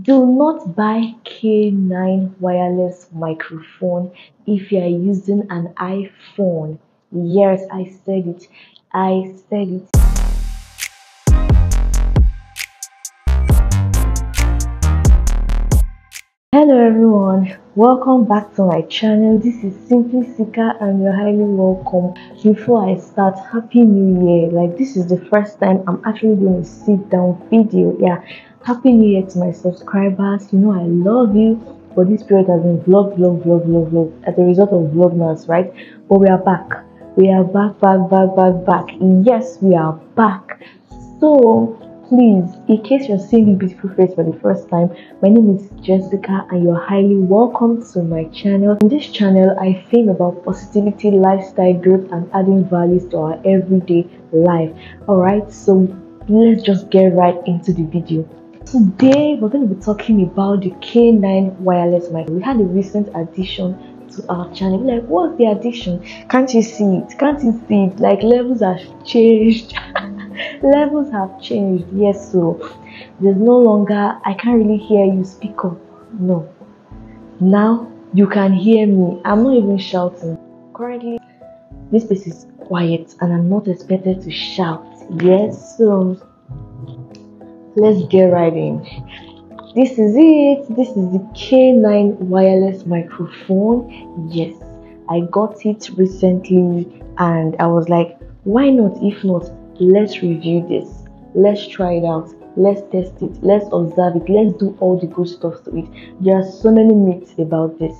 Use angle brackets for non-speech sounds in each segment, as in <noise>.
Do not buy K9 wireless microphone if you are using an iPhone. Yes, I said it. I said it. Hello everyone, welcome back to my channel. This is Simply Sika and you're highly welcome. Before I start, Happy New Year. Like this is the first time I'm actually doing a sit down video. Yeah, Happy New Year to my subscribers. You know I love you. But this period has been vlog, vlog, vlog, vlog, vlog as a result of vlogmas, right? But we are back. We are back, back, back, back, back. Yes, we are back. So please, in case you're seeing this beautiful face for the first time, my name is Jessica and you're highly welcome to my channel. In this channel, I think about positivity, lifestyle growth, and adding values to our everyday life. Alright, so let's just get right into the video. Today, we're going to be talking about the K9 wireless mic. We had a recent addition to our channel. Like, what's the addition? Can't you see it? Can't you see it? Like, levels have changed. <laughs> levels have changed. Yes, so there's no longer, I can't really hear you speak up. No. Now you can hear me. I'm not even shouting. Currently, this place is quiet and I'm not expected to shout. Yes, so let's get right in. This is it. This is the k9 wireless microphone. Yes i got it recently and i was like why not? If not let's review this. Let's try it out. Let's test it. Let's observe it. Let's do all the good stuff to it. There are so many myths about this.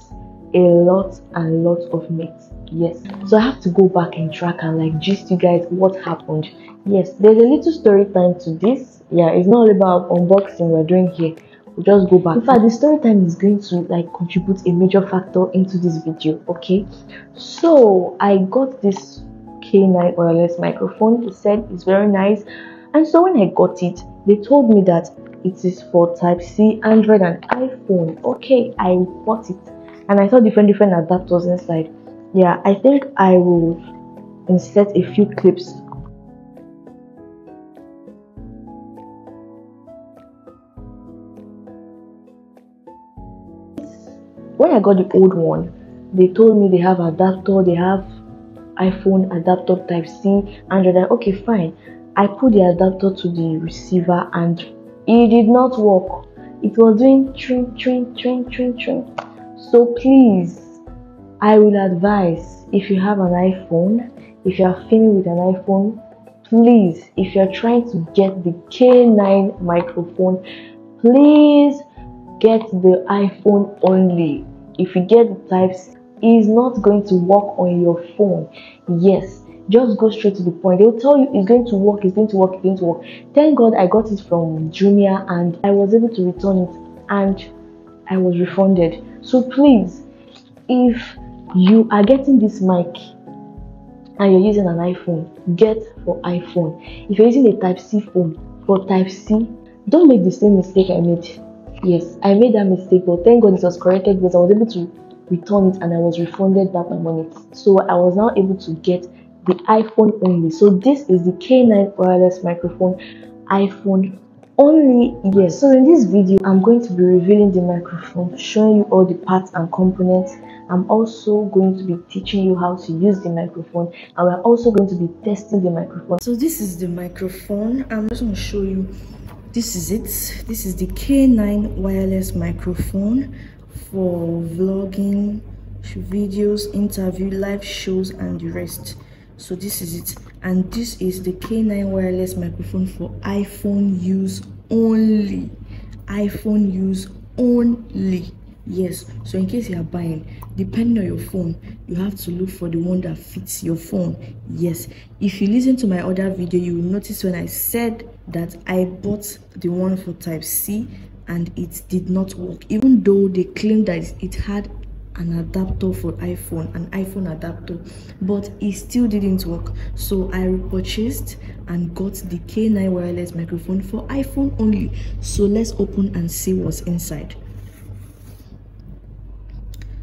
A lot and lots of myths. Yes. So i have to go back and track and like gist you guys what happened. Yes there's a little story time to this yeah it's not all about unboxing we're doing here. We'll just go back. In fact the story time is going to like contribute a major factor into this video okay? So i got this k9 wireless microphone. It said it's very nice. And so when i got it they told me that it is for type c android and iphone. Okay i bought it. And i saw different different adapters inside. Yeah i think i will insert a few clips when I got the old one, they told me they have adapter, they have iPhone adapter Type C, Android. Okay, fine. I put the adapter to the receiver and it did not work. It was doing tring, tring, tring, tring, tring. So please, I will advise if you have an iPhone, if you are filming with an iPhone, please, if you're trying to get the K9 microphone, please get the iPhone only. If you get the type c not going to work on your phone. Yes just go straight to the point. They'll tell you it's going to work it's going to work it's going to work. Thank god i got it from jumia and i was able to return it and i was refunded. So please if you are getting this mic and you're using an iphone get for iphone. If you're using a type c phone for type c don't make the same mistake i made yes i made that mistake but thank god it was corrected because i was able to return it and i was refunded back my money. So i was now able to get the iphone only. So this is the k9 wireless microphone iphone only. Yes. So in this video i'm going to be revealing the microphone showing you all the parts and components. I'm also going to be teaching you how to use the microphone and we're also going to be testing the microphone. So this is the microphone. I'm just going to show you this is it. This is the k9 wireless microphone for vlogging videos interview live shows and the rest. So this is it. And this is the k9 wireless microphone for iphone use only. iphone use only yes. So in case you are buying depending on your phone you have to look for the one that fits your phone. Yes. If you listen to my other video you will notice when i said that i bought the one for type c and it did not work. Even though they claimed that it had an adapter for iphone an iphone adapter but it still didn't work. So i repurchased and got the k9 wireless microphone for iphone only. So let's open and see what's inside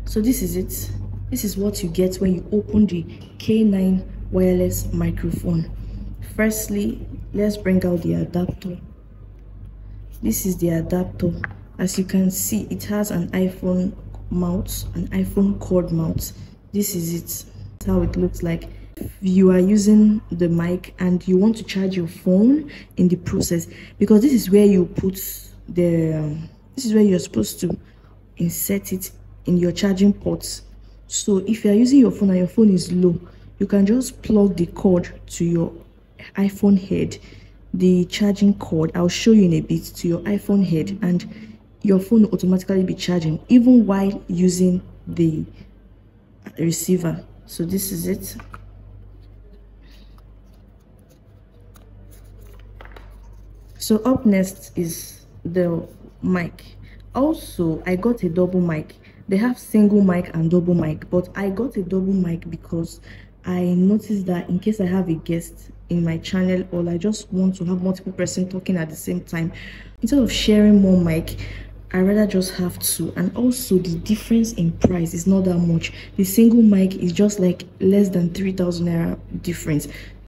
so this is it. This is what you get when you open the k9 wireless microphone. Firstly let's bring out the adapter. This is the adapter. As you can see it has an iphone mount an iphone cord mount. This is it. That's how it looks like. If you are using the mic and you want to charge your phone in the process because this is where you put the um, this is where you're supposed to insert it in your charging ports so if you are using your phone and your phone is low you can just plug the cord to your iphone head the charging cord. I'll show you in a bit to your iphone head and your phone will automatically be charging even while using the receiver. So this is it. So up next is the mic. Also i got a double mic they have single mic and double mic but i got a double mic because i noticed that in case i have a guest in my channel or i just want to have multiple person talking at the same time instead of sharing more mic i rather just have two. And also the difference in price is not that much. The single mic is just like less than 3000 naira difference.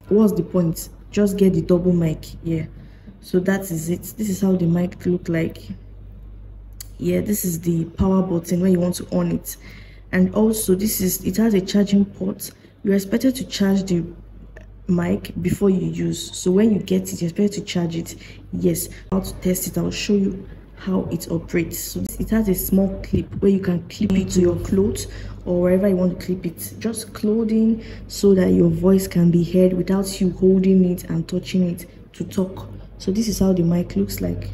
What's the point? Just get the double mic yeah. So that is it. This is how the mic look like yeah this is the power button where you want to on it. And also this is it has a charging port. You're expected to charge the mic before you use. So when you get it you're expected to charge it. Yes how to test it i'll show you how it operates. So it has a small clip where you can clip it to your clothes or wherever you want to clip it. Just clothing so that your voice can be heard without you holding it and touching it to talk. So this is how the mic looks like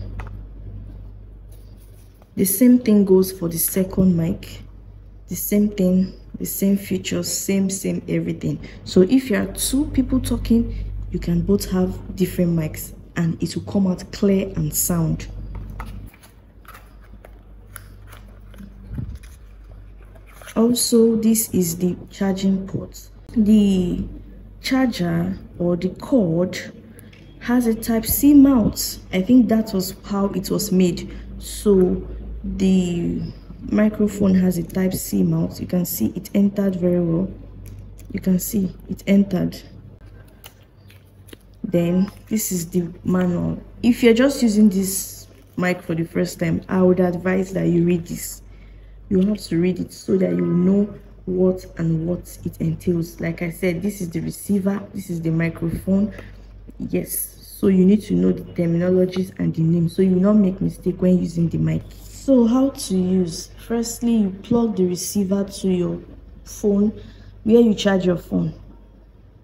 the same thing goes for the second mic. The same thing the same features same same everything. So if you are two people talking you can both have different mics and it will come out clear and sound. Also this is the charging port. The charger or the cord has a type c mount. I think that was how it was made. So the microphone has a type c mount. You can see it entered very well. You can see it entered. Then this is the manual. If you're just using this mic for the first time i would advise that you read this. You have to read it so that you know what and what it entails. Like i said this is the receiver this is the microphone. Yes so you need to know the terminologies and the name so you will not make mistake when using the mic so how to use? Firstly you plug the receiver to your phone. Where you charge your phone?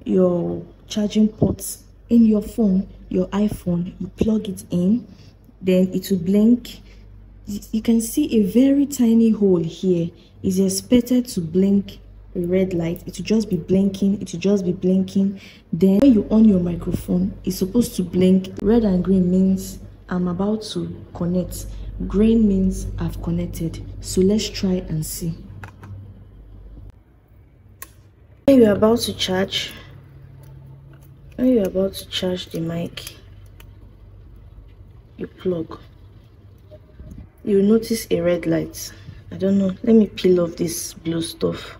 Your charging ports in your phone your iphone you plug it in then it will blink. You can see a very tiny hole here. Is expected to blink a red light. It will just be blinking it will just be blinking. Then when you on your microphone it's supposed to blink. Red and green means i'm about to connect green means i've connected so let's try and see. When you're about to charge when you're about to charge the mic you plug. You notice a red light. I don't know. Let me peel off this blue stuff.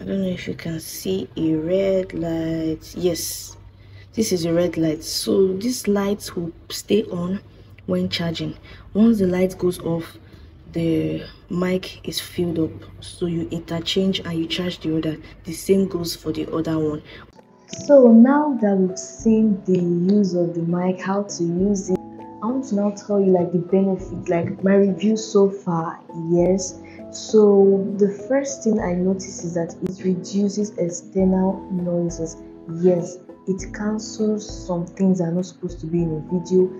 I don't know if you can see a red light. Yes, this is a red light. So this light will stay on when charging. Once the light goes off, the mic is filled up. So you interchange and you charge the other. The same goes for the other one. So now that we've seen the use of the mic, how to use it, I want to now tell you like the benefit, like my review so far. Yes, so the first thing I notice is that it reduces external noises. Yes, it cancels some things that are not supposed to be in a video.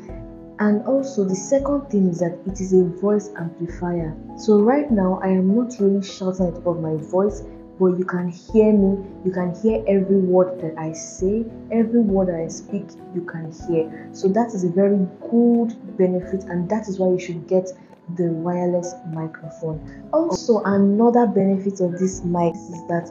And also the second thing is that it is a voice amplifier. So right now I am not really shouting at of my voice, but you can hear me. You can hear every word that I say, every word that I speak, you can hear. So that is a very good benefit, and that is why you should get the wireless microphone. Also, another benefit of this mic is that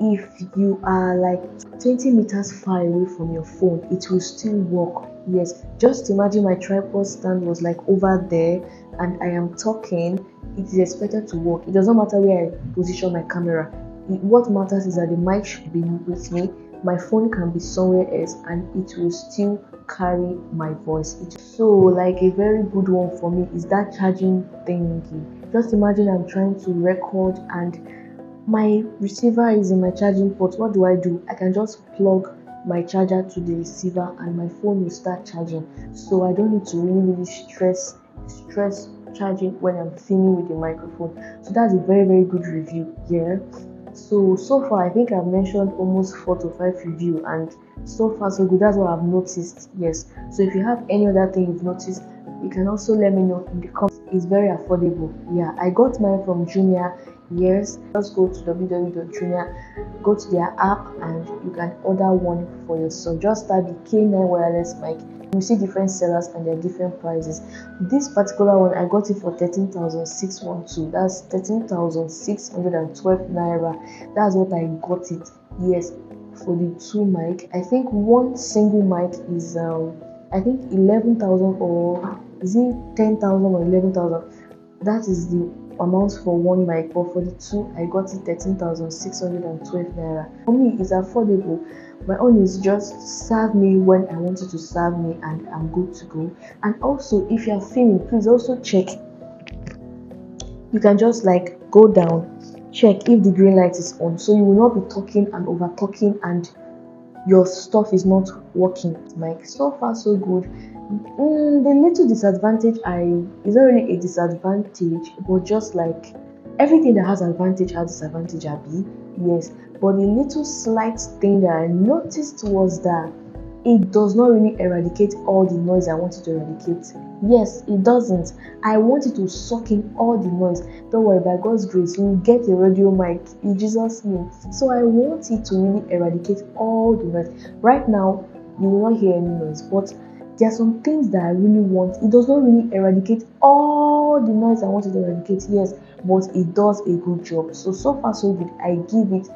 if you are like 20 meters far away from your phone, it will still work. Yes, just imagine my tripod stand was like over there and I am talking, it is expected to work. It doesn't matter where I position my camera. What matters is that the mic should be with me, my phone can be somewhere else, and it will still carry my voice. So, like a very good one for me is that charging thingy. Just imagine I'm trying to record and my receiver is in my charging port. What do I do? I can just plug my charger to the receiver and my phone will start charging. So I don't need to really, really stress stress charging when I'm filming with the microphone. So that's a very, very good review here. So so far I think I've mentioned almost four to five review and so far so good. That's what I've noticed. Yes. So if you have any other thing you've noticed, you can also let me know in the comments. It's very affordable. Yeah, I got mine from Jumia. Yes, just go to www.jumia, go to their app, and you can order one for yourself. Just start the K9 wireless mic. You see different sellers and their different prices. This particular one i got it for 13612 that's 13612 naira. That's what i got it yes for the two mic. I think one single mic is um i think 11000 or is it 10000 or 11000 that is the amount for one mic but for the two i got it 13612 naira. For me it's affordable. My own is just serve me when i want you to serve me and i'm good to go. And also if you're filming please also check. You can just like go down. Check if the green light is on. So you will not be talking and over talking and your stuff is not working. Mic, so far so good. Mm, the little disadvantage i is not really a disadvantage but just like everything that has advantage has disadvantage abi. Yes. But the little slight thing that i noticed was that it does not really eradicate all the noise i wanted to eradicate yes it doesn't i wanted to suck in all the noise don't worry by god's grace you will get a radio mic in jesus name so i want it to really eradicate all the noise right now you will not hear any noise but there are some things that I really want. It does not really eradicate all the noise I want to eradicate, yes, but it does a good job. So so far so good. I give it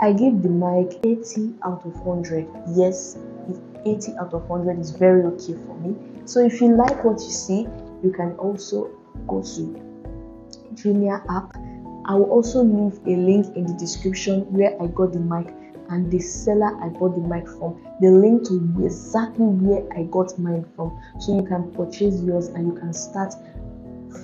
I give the mic 80 out of 100. Yes, 80 out of 100 is very okay for me. So if you like what you see, you can also go to Jumia app. I will also leave a link in the description where I got the mic and the seller I bought the mic from, the link to exactly where I got mine from. So you can purchase yours and you can start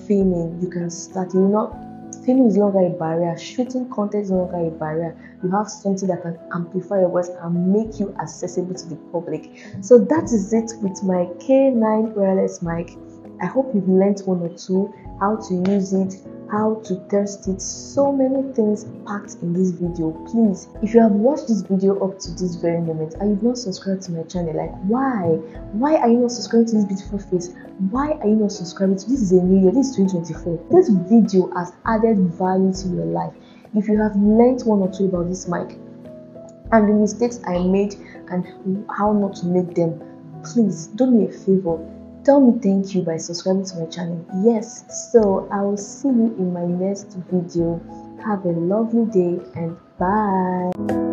filming. You can start, you know, filming is no longer a barrier, shooting content is no longer a barrier. You have something that can amplify your voice and make you accessible to the public. So that is it with my K9 wireless mic. I hope you've learned one or two how to use it how to test it. So many things packed in this video. Please if you have watched this video up to this very moment and you've not subscribed to my channel like why? Why are you not subscribing to this beautiful face? Why are you not subscribing to this is a new year this is 2024 this video has added value to your life. If you have learned one or two about this mic and the mistakes i made and how not to make them please do me a favor tell me thank you by subscribing to my channel. Yes so i will see you in my next video. Have a lovely day and bye